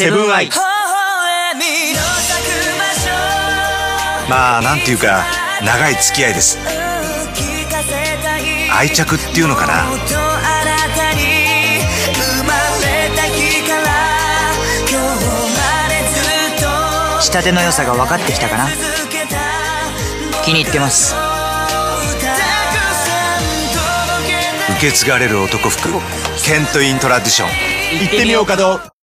セブンアイまあなんていうか長い付き合いです。愛着っていうのかな。仕立ての良さが分かってきたかな。気に入ってます。受け継がれる男服。ケントイントラディション。行ってみようかどう。